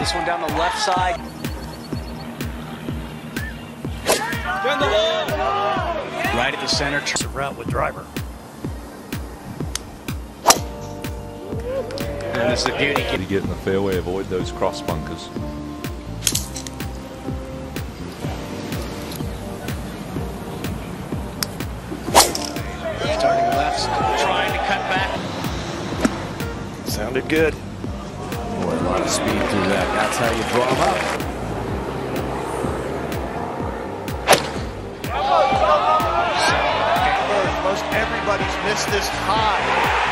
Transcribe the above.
This one down the left side. Right at the center. It's a route with driver. And this is the beauty. To get in the fairway, avoid those cross bunkers. Starting left, trying to cut back. Sounded good. Lot of speed through that. That's how you draw them up. Most everybody's missed this high.